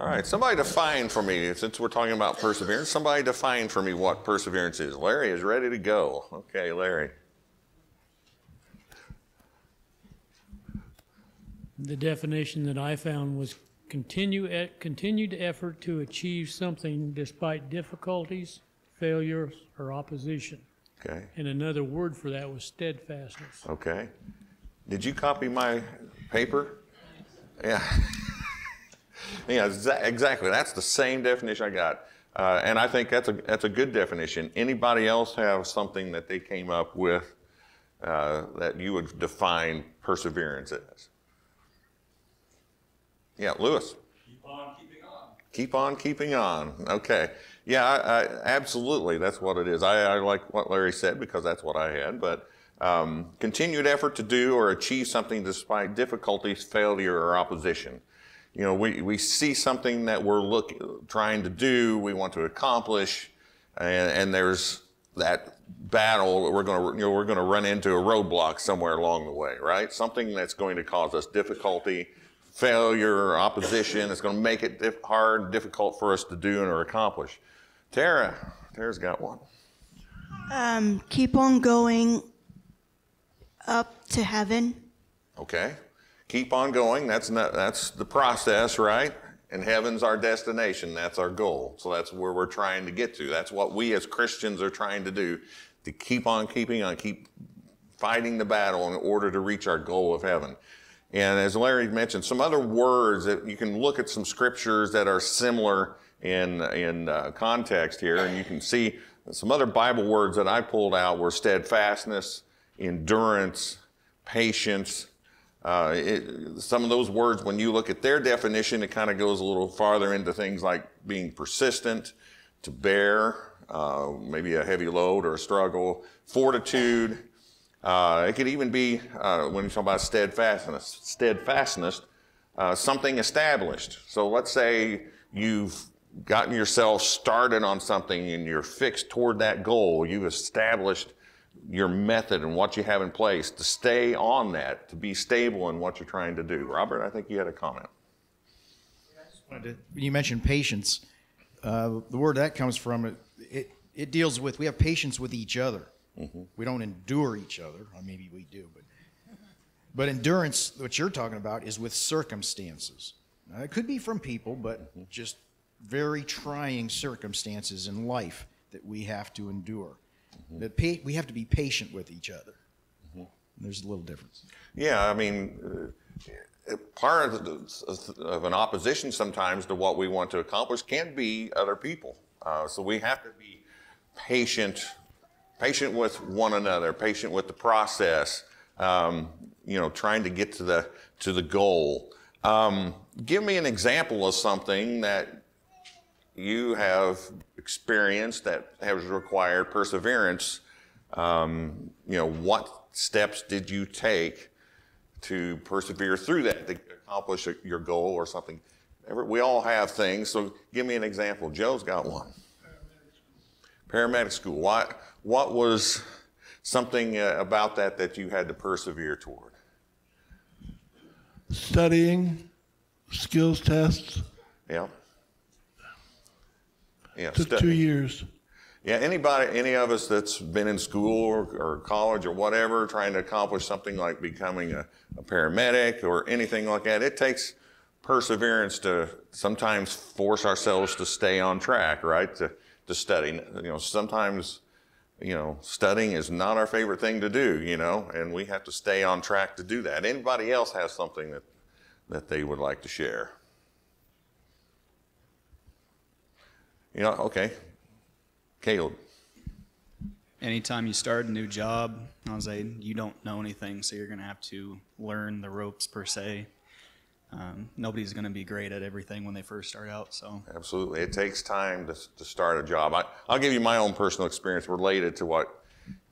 All right, somebody define for me, since we're talking about perseverance, somebody define for me what perseverance is. Larry is ready to go. Okay, Larry. The definition that I found was continue, continued effort to achieve something despite difficulties, failures, or opposition. Okay, And another word for that was steadfastness. okay. Did you copy my paper? Yeah. yeah, exa- exactly. That's the same definition I got. Uh, and I think that's a, that's a good definition. Anybody else have something that they came up with uh, that you would define perseverance as? Yeah, Lewis. Keep on keeping on. Keep on keeping on. Okay. Yeah, I, I, absolutely. That's what it is. I, I like what Larry said because that's what I had. But um, continued effort to do or achieve something despite difficulties, failure, or opposition. You know, we, we see something that we're looking, trying to do, we want to accomplish, and, and there's that battle that we're going to, you know, we're going to run into a roadblock somewhere along the way, right? Something that's going to cause us difficulty, failure, opposition. It's going to make it diff- hard, difficult for us to do and or accomplish. Tara, Tara's got one. Um, keep on going up to heaven. Okay. Keep on going. That's not, that's the process, right? And heaven's our destination. That's our goal. So that's where we're trying to get to. That's what we as Christians are trying to do to keep on keeping on, keep fighting the battle in order to reach our goal of heaven. And as Larry mentioned, some other words that you can look at some scriptures that are similar in, in uh, context here, and you can see some other Bible words that I pulled out were steadfastness, endurance, patience. Uh, it, some of those words, when you look at their definition, it kind of goes a little farther into things like being persistent, to bear, uh, maybe a heavy load or a struggle, fortitude. Uh, it could even be, uh, when you talk about steadfastness, steadfastness, uh, something established. So let's say you've gotten yourself started on something and you're fixed toward that goal. You've established your method and what you have in place to stay on that, to be stable in what you're trying to do. Robert, I think you had a comment. wanted to- You mentioned patience. Uh, the word that comes from it, it, it deals with we have patience with each other. We don't endure each other, or maybe we do, but but endurance, what you're talking about, is with circumstances. Now, it could be from people, but just very trying circumstances in life that we have to endure. That pa- we have to be patient with each other. There's a little difference. Yeah, I mean, uh, part of, the, of an opposition sometimes to what we want to accomplish can be other people. Uh, so we have to be patient, patient with one another, patient with the process. Um, you know, trying to get to the to the goal. Um, give me an example of something that you have experienced that has required perseverance. Um, you know, what steps did you take to persevere through that to accomplish your goal or something? We all have things, so give me an example. Joe's got one. Paramedic school. What, what was something uh, about that that you had to persevere toward? studying, skills tests. Yeah. Yeah. Took two years. Yeah, anybody, any of us that's been in school or, or college or whatever, trying to accomplish something like becoming a, a paramedic or anything like that, it takes perseverance to sometimes force ourselves to stay on track, right? To, to study. You know, sometimes, you know, studying is not our favorite thing to do, you know, and we have to stay on track to do that. Anybody else has something that, that they would like to share? You know, okay. Caleb. anytime you start a new job, I was like, you don't know anything, so you're going to have to learn the ropes per se. Um, nobody's going to be great at everything when they first start out. So Absolutely. It takes time to, to start a job. I, I'll give you my own personal experience related to what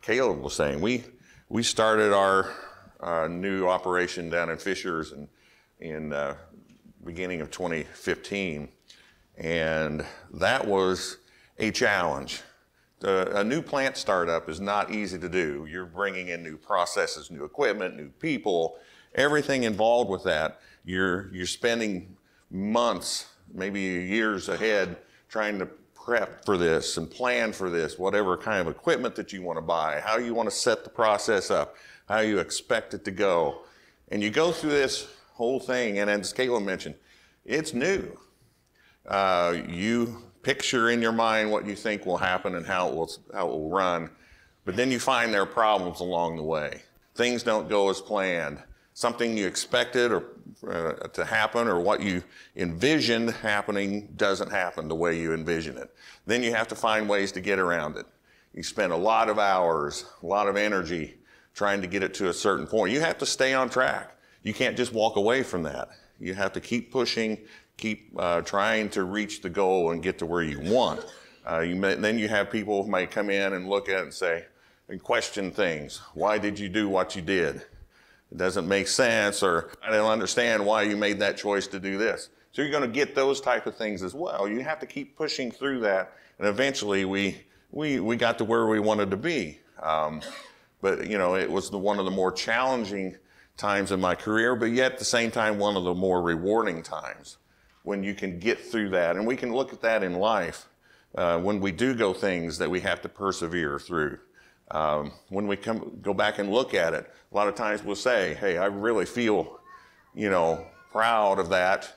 Caleb was saying. We, we started our uh, new operation down in Fishers in, in uh, beginning of 2015, and that was a challenge. The, a new plant startup is not easy to do. You're bringing in new processes, new equipment, new people, everything involved with that. You're, you're spending months maybe years ahead, trying to prep for this and plan for this, whatever kind of equipment that you want to buy, how you want to set the process up, how you expect it to go. And you go through this whole thing, and as Caitlin mentioned, it's new. Uh, you picture in your mind what you think will happen and how it will, how it will run, but then you find there are problems along the way. Things don't go as planned. Something you expected or uh, to happen or what you envisioned happening doesn't happen the way you envision it. Then you have to find ways to get around it. You spend a lot of hours, a lot of energy trying to get it to a certain point. You have to stay on track. You can't just walk away from that. You have to keep pushing, keep uh, trying to reach the goal and get to where you want. Uh, you may, then you have people who might come in and look at it and say, and question things. Why did you do what you did? It doesn't make sense, or I don't understand why you made that choice to do this. So you're going to get those type of things as well. You have to keep pushing through that, and eventually we we we got to where we wanted to be. Um, but you know, it was the, one of the more challenging times in my career, but yet at the same time one of the more rewarding times when you can get through that, and we can look at that in life uh, when we do go things that we have to persevere through. Um, when we come go back and look at it, a lot of times we'll say, "Hey, I really feel, you know, proud of that,"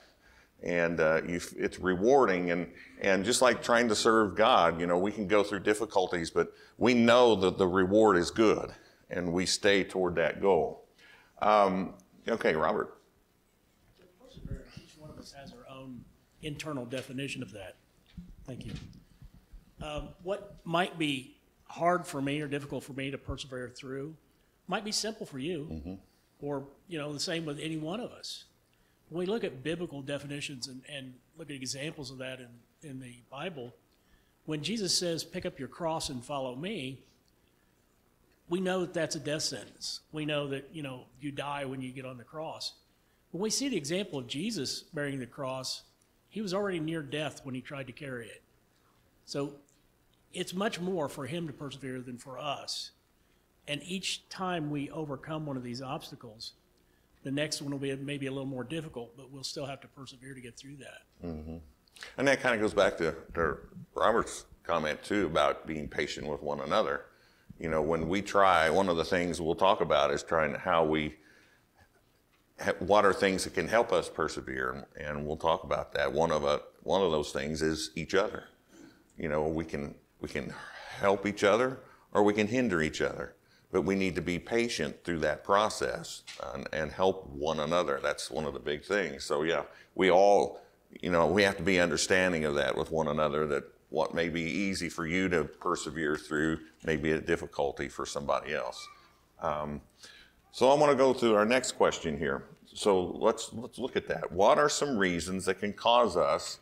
and uh, you, it's rewarding. And and just like trying to serve God, you know, we can go through difficulties, but we know that the reward is good, and we stay toward that goal. Um, okay, Robert. Each one of us has our internal definition of that. Thank you. Um, what might be hard for me or difficult for me to persevere through might be simple for you, or you know the same with any one of us. When we look at biblical definitions and, and look at examples of that in, in the Bible, when Jesus says, "Pick up your cross and follow me," we know that that's a death sentence. We know that you know you die when you get on the cross. When we see the example of Jesus bearing the cross, he was already near death when he tried to carry it. So it's much more for him to persevere than for us. And each time we overcome one of these obstacles, the next one will be maybe a little more difficult, but we'll still have to persevere to get through that. Mm-hmm. And that kind of goes back to, to Robert's comment too about being patient with one another. You know, when we try, one of the things we'll talk about is trying how we, what are things that can help us persevere, and we'll talk about that. One of a, one of those things is each other. You know, we can we can help each other or we can hinder each other, but we need to be patient through that process and, and help one another. That's one of the big things. So yeah, we all, you know, we have to be understanding of that with one another. That what may be easy for you to persevere through may be a difficulty for somebody else. Um, so I want to go to our next question here. So let's let's look at that. What are some reasons that can cause us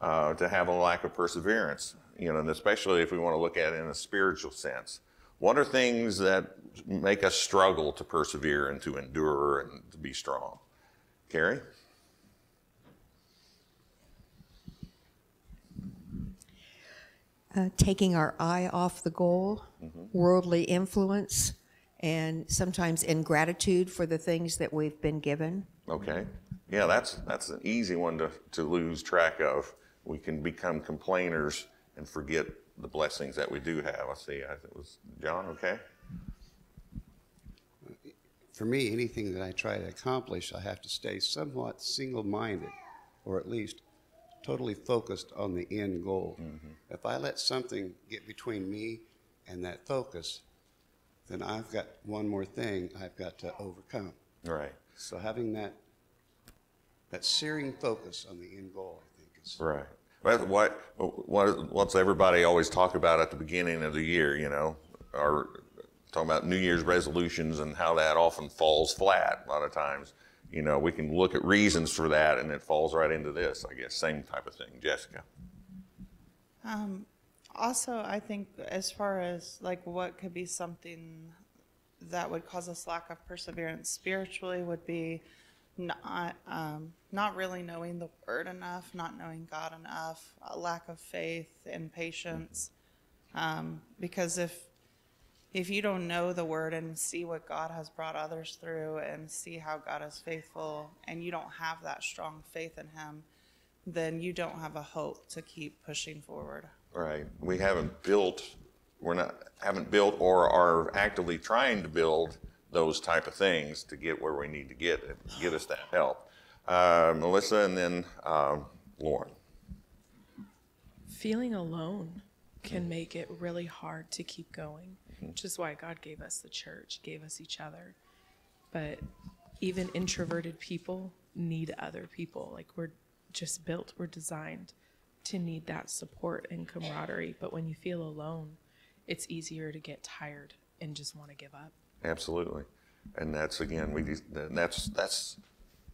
uh, to have a lack of perseverance? You know, and especially if we want to look at it in a spiritual sense. What are things that make us struggle to persevere and to endure and to be strong? Carrie? uh, taking our eye off the goal, worldly influence, and sometimes ingratitude for the things that we've been given. Okay. Yeah, that's that's an easy one to, to lose track of. We can become complainers and forget the blessings that we do have. I see. I think it was John. Okay. for me, anything that I try to accomplish, I have to stay somewhat single minded, or at least totally focused on the end goal. Mm-hmm. If I let something get between me and that focus, then I've got one more thing I've got to overcome. Right. So having that that searing focus on the end goal, I think is Right. Well, what, what, what's everybody always talk about at the beginning of the year, you know, or talking about New Year's resolutions and how that often falls flat a lot of times. You know, we can look at reasons for that and it falls right into this, I guess, same type of thing. Jessica. Um, Also, I think as far as like what could be something that would cause us lack of perseverance spiritually would be not um, not really knowing the word enough, not knowing God enough, a lack of faith and patience. Um, because if if you don't know the word and see what God has brought others through and see how God is faithful, and you don't have that strong faith in Him, then you don't have a hope to keep pushing forward. Right. We haven't built, we're not, haven't built or are actively trying to build those type of things to get where we need to get, get us that help. Uh, Melissa and then um, Lauren. feeling alone can make it really hard to keep going, which is why God gave us the church, gave us each other. But even introverted people need other people. Like we're just built, we're designed to need that support and camaraderie. But when you feel alone, it's easier to get tired and just want to give up. Absolutely. And that's again, we just, that's that's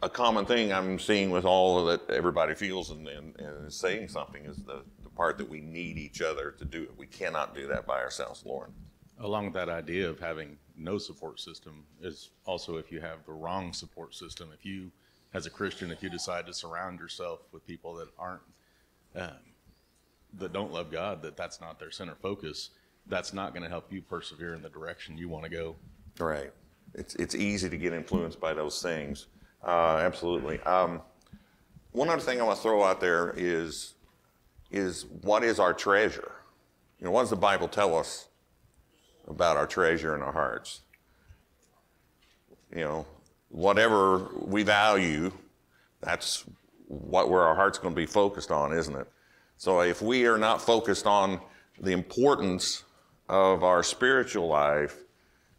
a common thing I'm seeing with all of that everybody feels and, and, and is saying something is the, the part that we need each other to do it. We cannot do that by ourselves, Lauren. along with that idea of having no support system is also if you have the wrong support system if you as a christian if you decide to surround yourself with people that aren't um, that don't love god that that's not their center focus that's not going to help you persevere in the direction you want to go Right. It's, it's easy to get influenced by those things. Uh, absolutely. Um, one other thing I want to throw out there is, is what is our treasure? You know, what does the Bible tell us about our treasure in our hearts? You know, whatever we value, that's what where our heart's going to be focused on, isn't it? So if we are not focused on the importance of our spiritual life,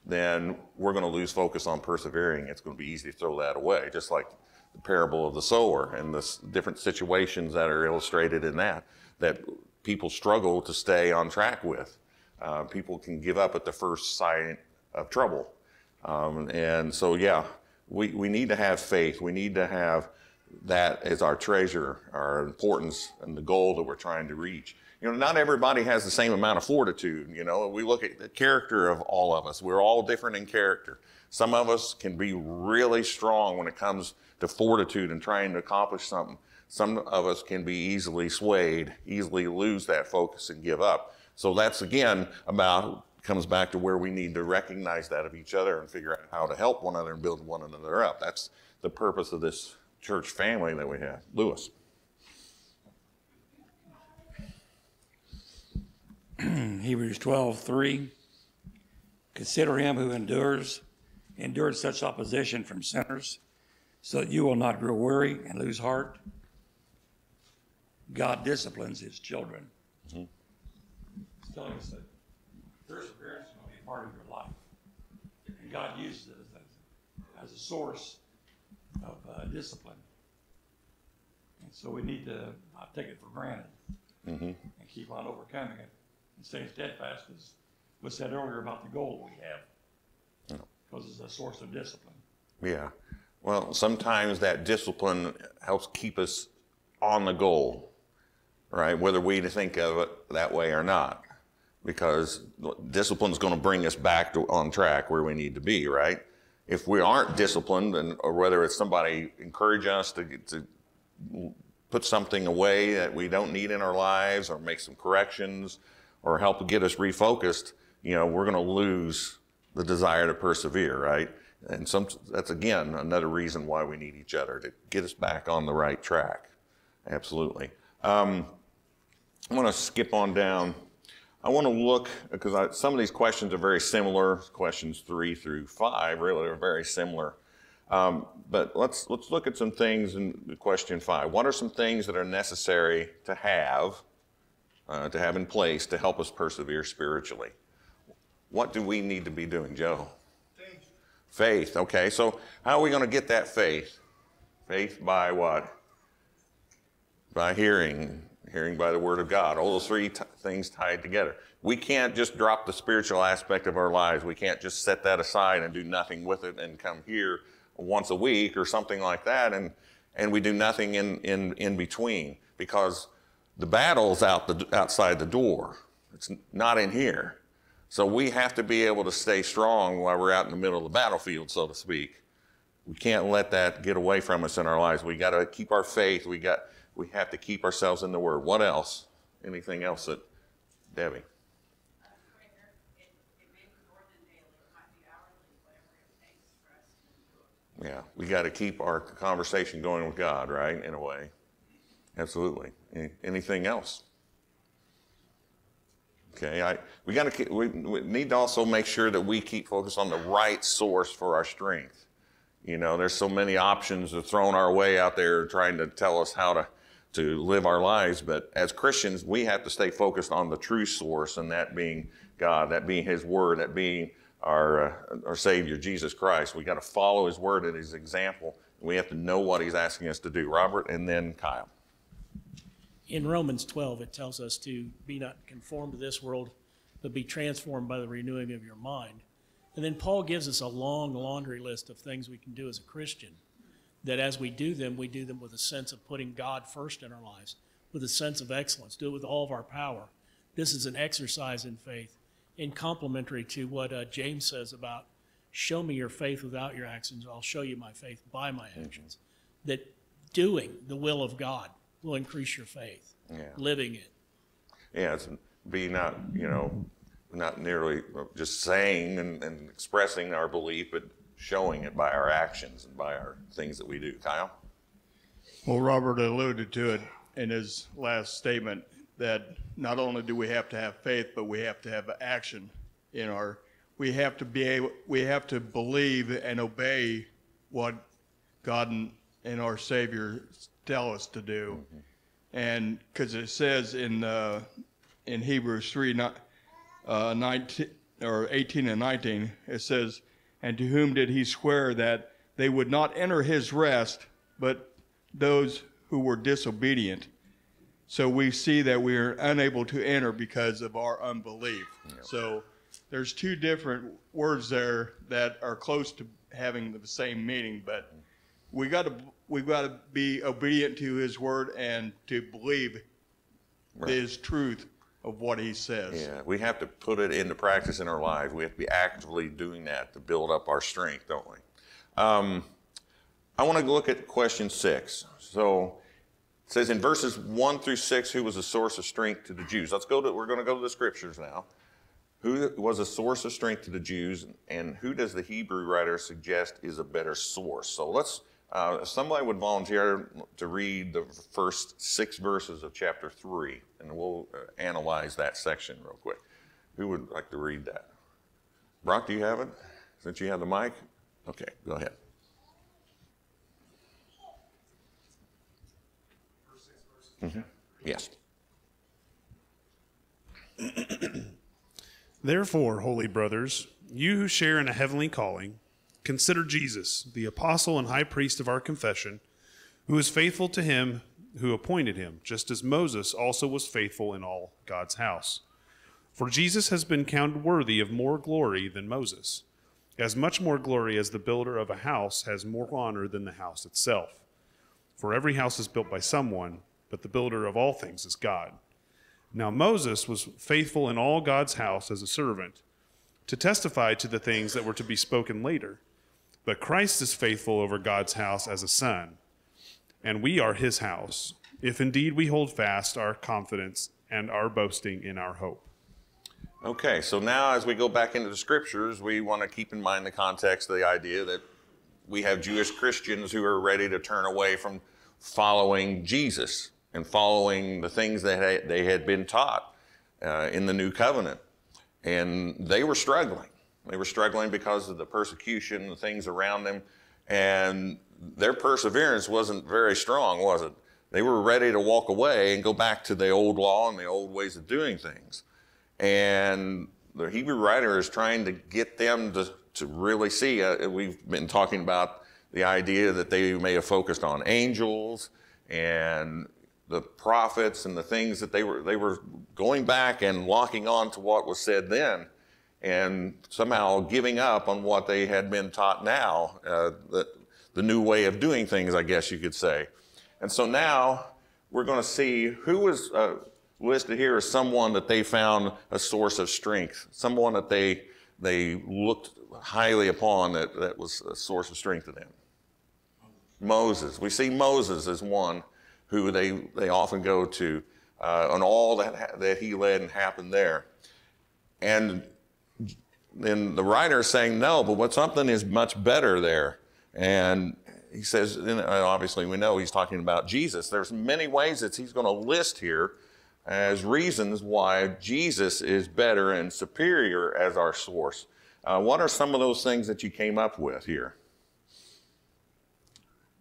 then we're going to lose focus on persevering. It's going to be easy to throw that away, just like the parable of the sower and the different situations that are illustrated in that, that people struggle to stay on track with. Uh, people can give up at the first sign of trouble. Um, and so, yeah, we, we need to have faith. We need to have that as our treasure, our importance, and the goal that we're trying to reach. You know, not everybody has the same amount of fortitude. You know, we look at the character of all of us. We're all different in character. Some of us can be really strong when it comes to fortitude and trying to accomplish something. Some of us can be easily swayed, easily lose that focus and give up. So that's again about comes back to where we need to recognize that of each other and figure out how to help one another and build one another up. That's the purpose of this church family that we have. Lewis. Hebrews 12, 3. Consider him who endures, endured such opposition from sinners, so that you will not grow weary and lose heart. God disciplines his children. Mhm. It's telling us that perseverance is going to be part of your life. And God uses it as a, as a source of uh, discipline. And so we need to not take it for granted Mm-hmm. and keep on overcoming it and staying steadfast, as was said earlier about the goal we have, because it's a source of discipline. Yeah. Well, sometimes that discipline helps keep us on the goal, right? Whether we think of it that way or not, because discipline is going to bring us back to on track where we need to be, right? If we aren't disciplined, and or whether it's somebody encourage us to to put something away that we don't need in our lives, or make some corrections, or help get us refocused, you know, we're going to lose the desire to persevere, right? And some, that's again another reason why we need each other to get us back on the right track. Absolutely. Um, I want to skip on down. I want to look because some of these questions are very similar. Questions three through five really are very similar. Um, but let's let's look at some things in question five. What are some things that are necessary to have uh, to have in place to help us persevere spiritually? What do we need to be doing, Joe? Faith. Faith. Okay. So how are we going to get that faith? Faith by what? By hearing, hearing by the word of God. All those three t- things tied together. We can't just drop the spiritual aspect of our lives. We can't just set that aside and do nothing with it and come here once a week or something like that and and we do nothing in in in between because the battle's out the outside the door. It's not in here. So we have to be able to stay strong while we're out in the middle of the battlefield, so to speak. We can't let that get away from us in our lives. We got to keep our faith. We got we have to keep ourselves in the Word. What else? Anything else that Debbie? Yeah, we got to keep our conversation going with God, right? In a way. Absolutely. Any- Anything else? Okay, I, we gotta we, we need to also make sure that we keep focused on the right source for our strength. You know, there's so many options that are thrown our way out there trying to tell us how to, to live our lives. But as Christians, we have to stay focused on the true source, and that being God, that being His Word, that being our, uh, our Savior, Jesus Christ. We got to follow His Word and His example. And we have to know what He's asking us to do. Robert, and then Kyle. In Romans 12, it tells us to be not conformed to this world, but be transformed by the renewing of your mind. And then Paul gives us a long laundry list of things we can do as a Christian. That as we do them, we do them with a sense of putting God first in our lives, with a sense of excellence, do it with all of our power. This is an exercise in faith, in complementary to what uh, James says about show me your faith without your actions, I'll show you my faith by my actions. That doing the will of God will increase your faith, Yeah. living it. Yeah, it's be not, you know, not nearly just saying and, and expressing our belief, but showing it by our actions and by our things that we do. Kyle? Well, Robert alluded to it in his last statement that not only do we have to have faith, but we have to have action in our. We have to be able. We have to believe and obey what God and, and our Savior tell us to do, and because it says in uh, in Hebrews three not uh, 19 or 18 and 19, it says, And to whom did he swear that they would not enter his rest, but those who were disobedient? So we see that we are unable to enter because of our unbelief. So there's two different words there that are close to having the same meaning, but we got to we got to be obedient to his word and to believe his truth of what he says. Yeah, we have to put it into practice in our lives. We have to be actively doing that to build up our strength, don't we? Um, I want to look at question six. So it says in verses one through six, who was a source of strength to the Jews? Let's go to, we're going to go to the scriptures now. Who was a source of strength to the Jews, and who does the Hebrew writer suggest is a better source? So let's, uh, if somebody would volunteer to read the first six verses of chapter three, and we'll uh, analyze that section real quick. Who would like to read that? Brock, do you have it? Since you have the mic? Okay, go ahead. Mhm. Yes. Therefore, holy brothers, you who share in a heavenly calling, consider Jesus, the apostle and high priest of our confession, who is faithful to him who appointed him, just as Moses also was faithful in all God's house. For Jesus has been counted worthy of more glory than Moses, as much more glory as the builder of a house has more honor than the house itself. For every house is built by someone, but the builder of all things is God. Now Moses was faithful in all God's house as a servant, to testify to the things that were to be spoken later. But Christ is faithful over God's house as a son, and we are his house, if indeed we hold fast our confidence and our boasting in our hope. Okay, so now as we go back into the scriptures, we want to keep in mind the context of the idea that we have Jewish Christians who are ready to turn away from following Jesus and following the things that they had been taught uh, in the new covenant. And they were struggling. They were struggling because of the persecution, the things around them, and their perseverance wasn't very strong, was it? They were ready to walk away and go back to the old law and the old ways of doing things. And the Hebrew writer is trying to get them to, to really see. Uh, we've been talking about the idea that they may have focused on angels and the prophets and the things that they were they were going back and locking on to what was said then and somehow giving up on what they had been taught now uh, the, the new way of doing things i guess you could say. And so now we're going to see who was uh, listed here as someone that they found a source of strength someone that they they looked highly upon that, that was a source of strength to them. Moses. We see moses as one who they, they often go to, uh, on all that, that he led and happened there. And then the writer is saying, no, but what something is much better there. And he says, and obviously we know he's talking about Jesus. There's many ways that he's going to list here as reasons why Jesus is better and superior as our source. Uh, what are some of those things that you came up with here?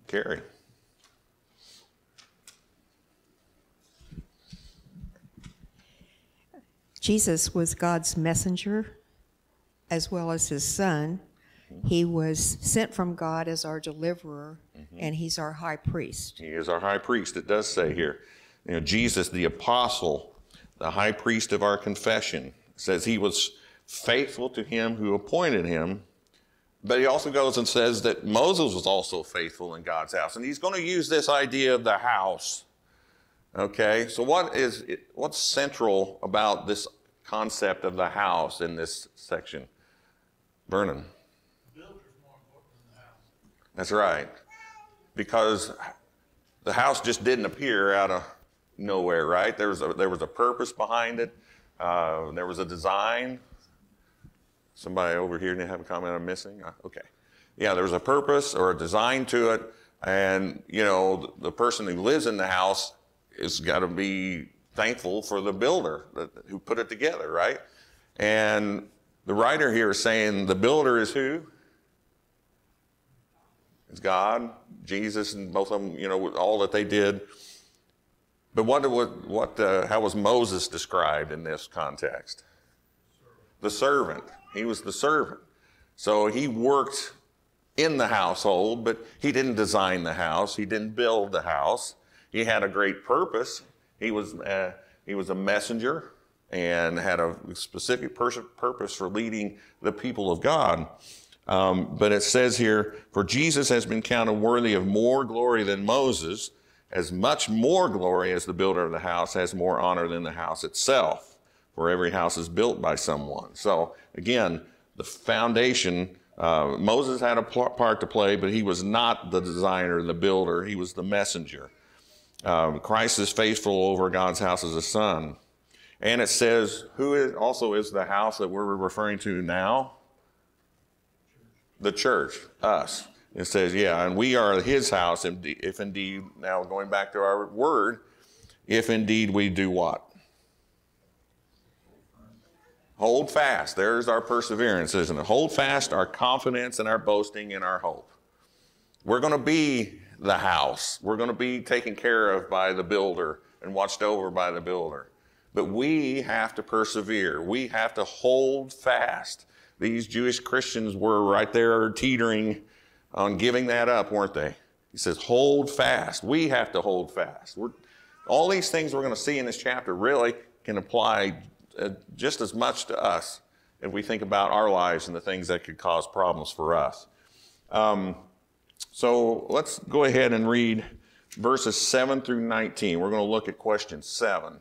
Carrie. Jesus was God's messenger as well as his son. He was sent from God as our deliverer, mm-hmm. and he's our high priest. He is our high priest. It does say here, you know, Jesus, the apostle, the high priest of our confession, says he was faithful to him who appointed him. But he also goes and says that Moses was also faithful in God's house. And he's going to use this idea of the house. Okay, so what is what's central about this concept of the house in this section? Vernon. That's right. Because the house just didn't appear out of nowhere, right? There was a, there was a purpose behind it. Uh, there was a design. Somebody over here didn't have a comment I'm missing? Uh, okay. Yeah, there was a purpose or a design to it. And, you know, the, the person who lives in the house has got to be thankful for the builder that, who put it together, right? And the writer here is saying the builder is who? It's God, Jesus, and both of them, you know, all that they did. But what, what, what uh, how was Moses described in this context? The servant. He was the servant. So he worked in the household, but he didn't design the house. He didn't build the house. He had a great purpose. He was, uh, he was a messenger and had a specific purpose for leading the people of God. Um, but it says here, for Jesus has been counted worthy of more glory than Moses, as much more glory as the builder of the house has more honor than the house itself. For every house is built by someone. So again, the foundation, uh, Moses had a part to play, but he was not the designer, the builder. He was the messenger. Um, Christ is faithful over God's house as a son. And it says, who is, also is the house that we're referring to now? The church, us. It says, yeah, and we are his house if indeed, now going back to our word, if indeed we do what? Hold fast. There's our perseverance, isn't it? Hold fast our confidence and our boasting and our hope. We're going to be the house. We're going to be taken care of by the builder and watched over by the builder. But we have to persevere. We have to hold fast. These Jewish Christians were right there teetering on giving that up, weren't they? He says, hold fast. We have to hold fast. We're, all these things we're going to see in this chapter really can apply uh, just as much to us if we think about our lives and the things that could cause problems for us. Um, so let's go ahead and read verses 7 through 19. We're going to look at question 7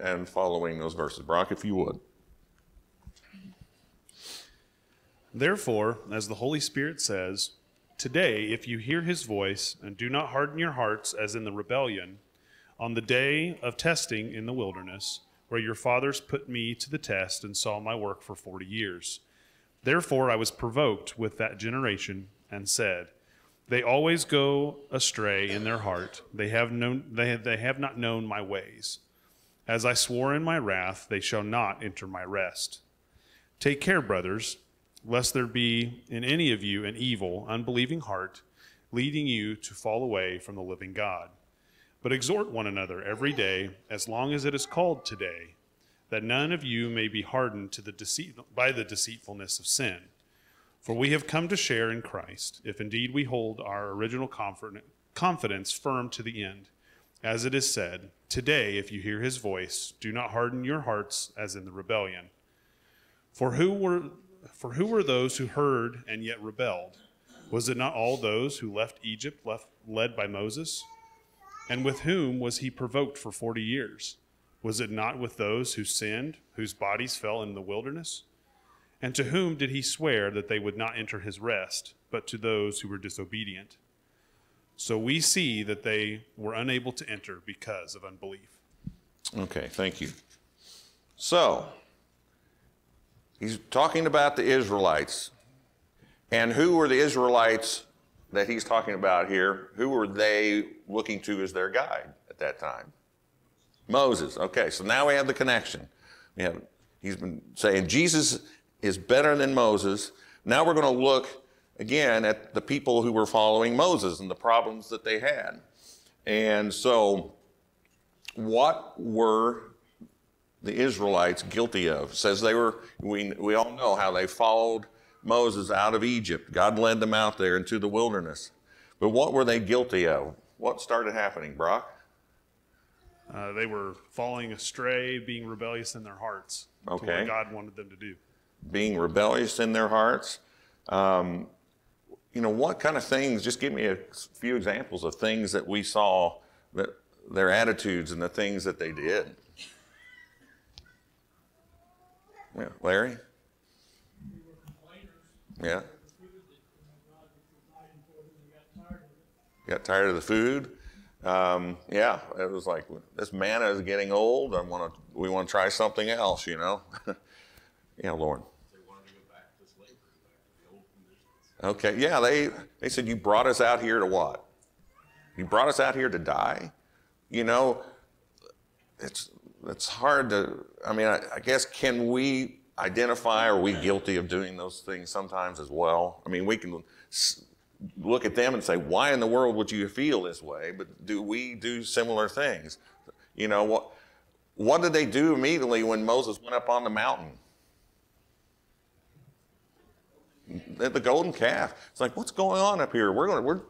and following those verses. Brock, if you would. Therefore, as the Holy Spirit says, Today, if you hear his voice, and do not harden your hearts as in the rebellion, on the day of testing in the wilderness, where your fathers put me to the test and saw my work for forty years. Therefore I was provoked with that generation and said, They always go astray in their heart. They have, known, they, they have not known my ways. As I swore in my wrath, they shall not enter my rest. Take care, brothers, lest there be in any of you an evil, unbelieving heart, leading you to fall away from the living God. But exhort one another every day, as long as it is called today, that none of you may be hardened to the deceit, by the deceitfulness of sin. For we have come to share in Christ, if indeed we hold our original confidence firm to the end. As it is said, Today, if you hear his voice, do not harden your hearts as in the rebellion. For who were, for who were those who heard and yet rebelled? Was it not all those who left Egypt left, led by Moses? And with whom was he provoked for forty years? Was it not with those who sinned, whose bodies fell in the wilderness? And to whom did he swear that they would not enter his rest, but to those who were disobedient? So we see that they were unable to enter because of unbelief. Okay, thank you. So, he's talking about the Israelites. And who were the Israelites that he's talking about here, who were they looking to as their guide at that time? Moses. Okay, so now we have the connection. We have, he's been saying Jesus is better than Moses. Now we're going to look again at the people who were following Moses and the problems that they had. And so, what were the Israelites guilty of? It says they were, we, we all know how they followed Moses out of Egypt. God led them out there into the wilderness. But what were they guilty of? What started happening, Brock? Uh, they were falling astray, being rebellious in their hearts to Okay. what God wanted them to do. Being rebellious in their hearts. Um, you know, what kind of things, just give me a few examples of things that we saw, that their attitudes and the things that they did. Yeah, Larry? Yeah. Got tired of the food. Um, yeah, it was like this manna is getting old. I want to. We want to try something else, you know. yeah, Lauren. Okay, yeah, they they said you brought us out here to what? You brought us out here to die. You know, it's it's hard to. I mean, I, I guess can we identify? Are we guilty of doing those things sometimes as well? I mean, we can look at them and say, why in the world would you feel this way? But do we do similar things? You know what? What did they do immediately when Moses went up on the mountain? The, golden calf. It's like, what's going on up here? We're going. to We're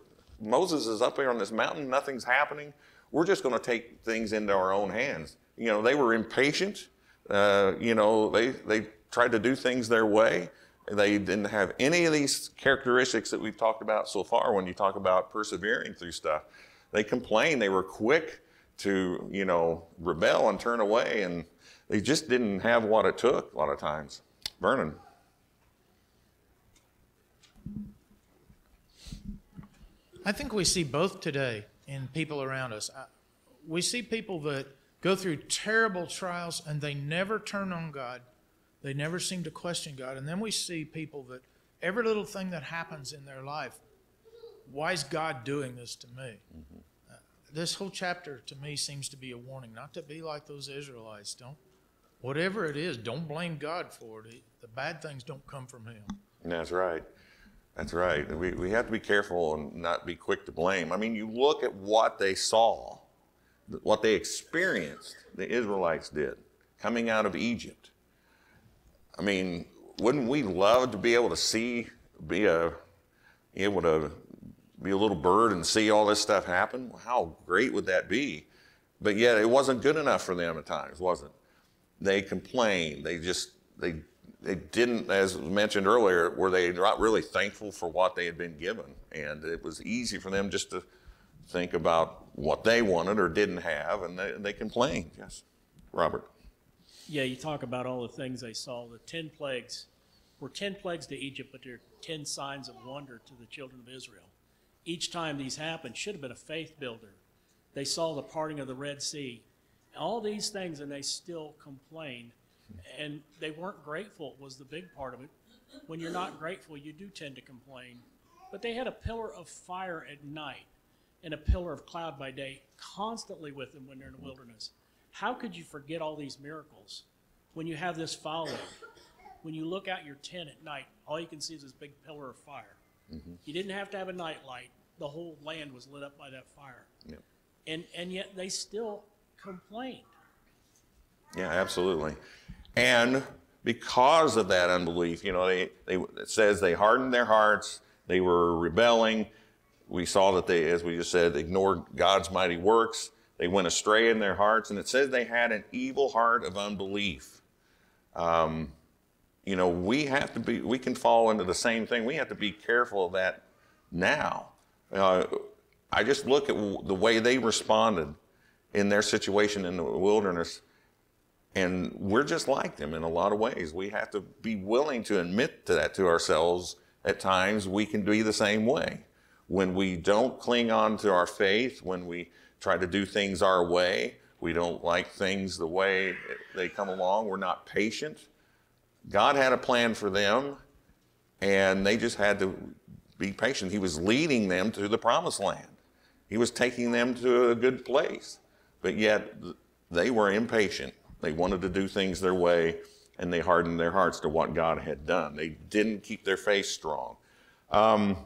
Moses is up here on this mountain. Nothing's happening. We're just going to take things into our own hands. You know, they were impatient. Uh, you know, they they tried to do things their way. They didn't have any of these characteristics that we've talked about so far when you talk about persevering through stuff. They complained. They were quick to, you know, rebel and turn away, and they just didn't have what it took a lot of times. Vernon. I think we see both today in people around us. I- We see people that go through terrible trials and they never turn on God. They never seem to question God. And then we see people that every little thing that happens in their life, why is God doing this to me? Uh, This whole chapter to me seems to be a warning not to be like those Israelites. Don't, whatever it is, don't blame God for it. The bad things don't come from Him. That's right. That's right. We, we have to be careful and not be quick to blame. I mean, you look at what they saw, what they experienced, the Israelites did coming out of Egypt. I mean, wouldn't we love to be able to see, be a, able to be a little bird and see all this stuff happen? How great would that be? But yet, it wasn't good enough for them at times, was it? They complained. They just they they didn't, as mentioned earlier, were they not really thankful for what they had been given, and it was easy for them just to think about what they wanted or didn't have, and they, they complained. Yes, Robert. Yeah, you talk about all the things they saw. The 10 plagues were 10 plagues to Egypt, but they're 10 signs of wonder to the children of Israel. Each time these happened should have been a faith builder. They saw the parting of the Red Sea, all these things, and they still complained. And they weren't grateful, was the big part of it. When you're not grateful, you do tend to complain. But they had a pillar of fire at night and a pillar of cloud by day constantly with them when they're in the wilderness. How could you forget all these miracles when you have this following? When you look out your tent at night, all you can see is this big pillar of fire. Mm-hmm. You didn't have to have a night light. The whole land was lit up by that fire. Yep. And, and yet they still complained. Yeah, absolutely. And because of that unbelief, you know, they, they it says they hardened their hearts, they were rebelling. We saw that they, as we just said, ignored God's mighty works. They went astray in their hearts, and it says they had an evil heart of unbelief. Um, you know, we have to be, we can fall into the same thing. We have to be careful of that now. Uh, I just look at the way they responded in their situation in the wilderness, and we're just like them in a lot of ways. We have to be willing to admit to that to ourselves. At times, we can be the same way. When we don't cling on to our faith, when we try to do things our way, we don't like things the way they come along, we're not patient. God had a plan for them, and they just had to be patient. He was leading them to the promised land. He was taking them to a good place. But yet they were impatient. They wanted to do things their way and they hardened their hearts to what God had done. They didn't keep their faith strong. Um,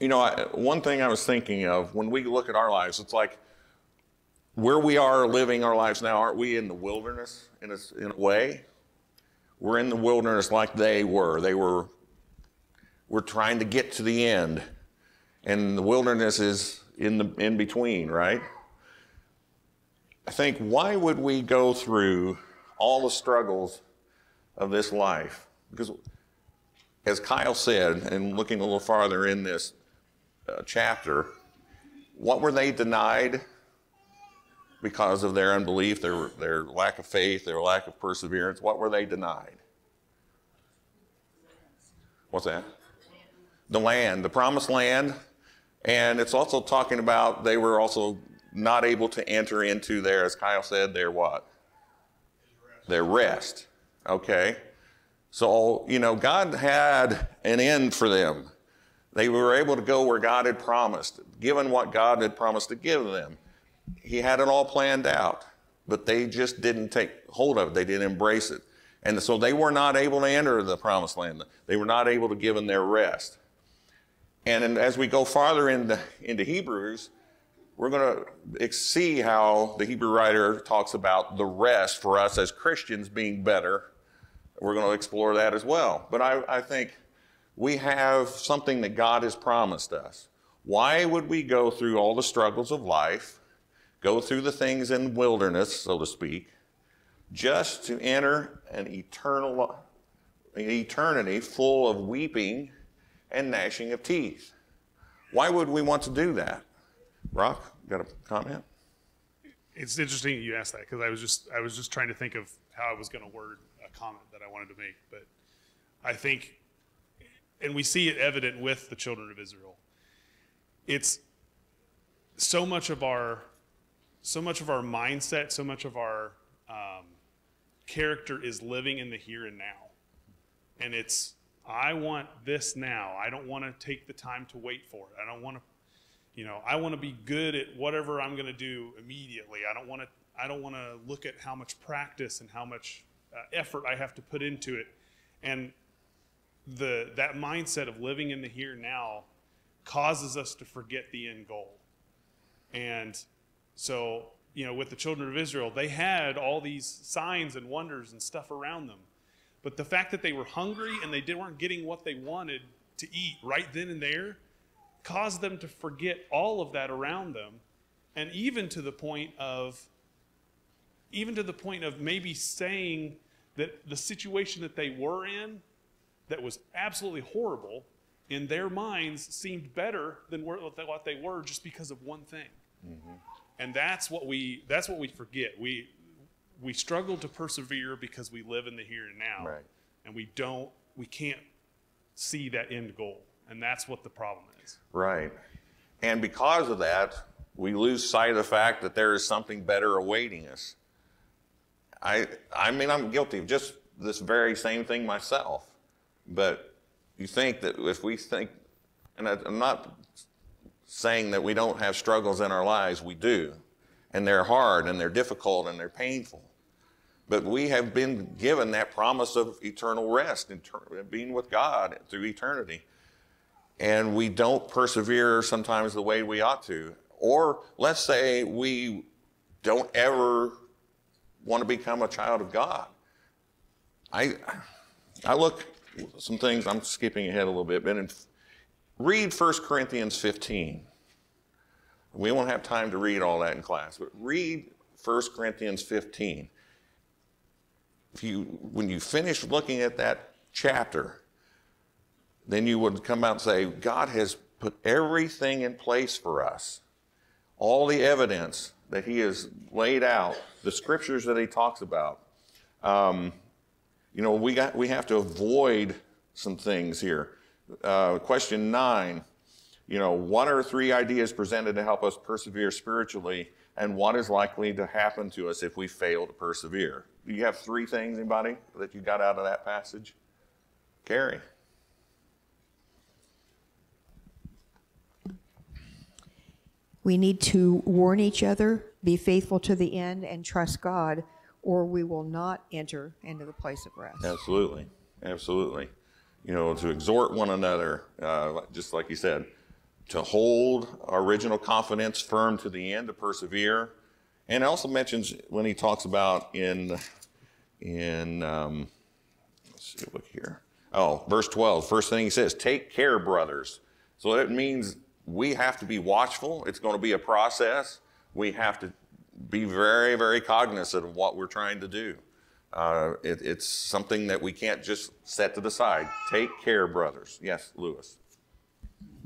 you know, I, one thing I was thinking of when we look at our lives, it's like where we are living our lives now, aren't we in the wilderness in a, in a way? We're in the wilderness like they were. They were, we're trying to get to the end, and the wilderness is in the in between, right? I think why would we go through all the struggles of this life? Because, as Kyle said, and looking a little farther in this uh, chapter, what were they denied because of their unbelief, their, their lack of faith, their lack of perseverance? What were they denied? What's that? The land, the promised land. And it's also talking about they were also not able to enter into their, as Kyle said, their what? Their rest. Okay. So, you know, God had an end for them. They were able to go where God had promised, given what God had promised to give them. He had it all planned out, but they just didn't take hold of it. They didn't embrace it. And so they were not able to enter the promised land. They were not able to give them their rest. And as we go farther into, into Hebrews, we're going to see how the Hebrew writer talks about the rest for us as Christians being better. We're going to explore that as well. But I, I think we have something that God has promised us. Why would we go through all the struggles of life, go through the things in wilderness, so to speak, just to enter an eternal an eternity full of weeping and gnashing of teeth? Why would we want to do that? Rock, got a comment? It's interesting you asked that because I was just I was just trying to think of how I was going to word a comment that I wanted to make, but I think and we see it evident with the children of Israel. It's so much of our, so much of our mindset, so much of our um, character is living in the here and now, and it's I want this now. I don't want to take the time to wait for it. I don't want to, you know, I want to be good at whatever I'm going to do immediately. I don't want to. I don't want to look at how much practice and how much uh, effort I have to put into it, and the that mindset of living in the here now causes us to forget the end goal. And so, you know, with the children of Israel, they had all these signs and wonders and stuff around them. But the fact that they were hungry and they did, weren't getting what they wanted to eat right then and there caused them to forget all of that around them. And even to the point of even to the point of maybe saying that the situation that they were in that was absolutely horrible in their minds seemed better than what they were just because of one thing. Mm-hmm. And that's what we that's what we forget. We we struggle to persevere because we live in the here and now. Right. And we don't we can't see that end goal. And that's what the problem is. Right. And because of that, we lose sight of the fact that there is something better awaiting us. I I mean I'm guilty of just this very same thing myself. But you think that if we think, and I'm not saying that we don't have struggles in our lives, we do. And they're hard and they're difficult and they're painful. But we have been given that promise of eternal rest being with God through eternity. And we don't persevere sometimes the way we ought to. Or let's say we don't ever want to become a child of God. I, I look some things, I'm skipping ahead a little bit, but in, read 1 Corinthians 15. We won't have time to read all that in class, but read 1 Corinthians 15. If you, when you finish looking at that chapter, then you would come out and say, God has put everything in place for us. All the evidence that He has laid out, the scriptures that He talks about. Um, you know, we, got, we have to avoid some things here. Uh, question nine, you know, one or three ideas presented to help us persevere spiritually, and what is likely to happen to us if we fail to persevere? Do you have three things, anybody, that you got out of that passage? Carrie. We need to warn each other, be faithful to the end, and trust God, or we will not enter into the place of rest. Absolutely, absolutely. You know, to exhort one another, uh, just like you said, to hold our original confidence firm to the end, to persevere. And also mentions when he talks about in in um, let's see, look here. Oh, verse 12. First thing he says, take care, brothers. So that means we have to be watchful. It's going to be a process. We have to be very, very cognizant of what we're trying to do. Uh, it, it's something that we can't just set to the side. Take care, brothers. Yes, Lewis.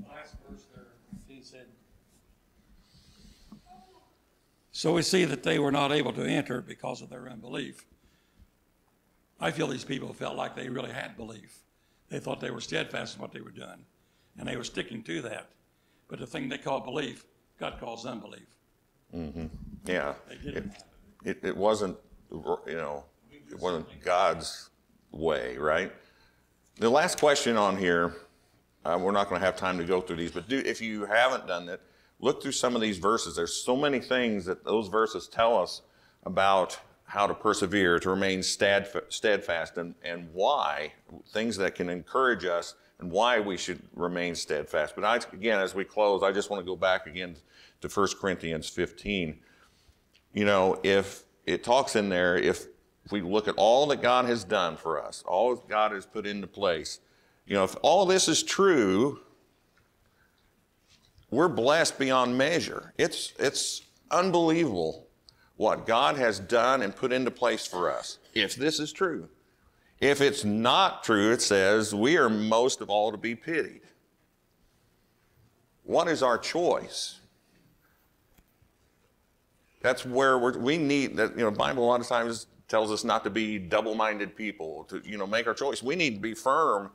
Last verse there, he said, So we see that they were not able to enter because of their unbelief. I feel these people felt like they really had belief. They thought they were steadfast in what they were doing, and they were sticking to that. But the thing they call belief, God calls unbelief. hmm Yeah. It, it, it wasn't, you know, it wasn't God's way, right? The last question on here, uh, we're not going to have time to go through these, but do, if you haven't done it, look through some of these verses. There's so many things that those verses tell us about how to persevere, to remain steadfast, and, and why, things that can encourage us and why we should remain steadfast. But I, again, as we close, I just want to go back again to 1 Corinthians 15. You know, if it talks in there, if, we look at all that God has done for us, all that God has put into place, you know, if all this is true, we're blessed beyond measure. It's, it's unbelievable what God has done and put into place for us, if this is true. If it's not true, it says we are most of all to be pitied. What is our choice? That's where we need that. You know, Bible a lot of times tells us not to be double-minded people. To you know, make our choice. We need to be firm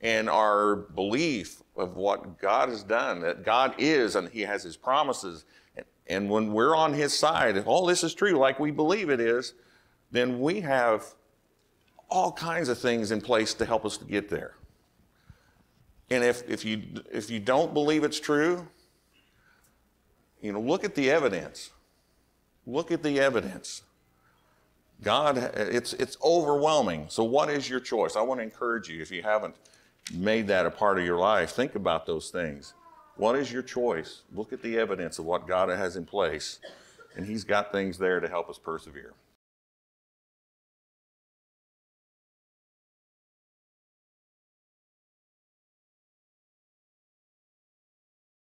in our belief of what God has done. That God is, and He has His promises. And, and when we're on His side, if all this is true, like we believe it is, then we have all kinds of things in place to help us to get there. And if, if, you, if you don't believe it's true, you know, look at the evidence. Look at the evidence. God, it's, it's overwhelming. So, what is your choice? I want to encourage you, if you haven't made that a part of your life, think about those things. What is your choice? Look at the evidence of what God has in place, and He's got things there to help us persevere.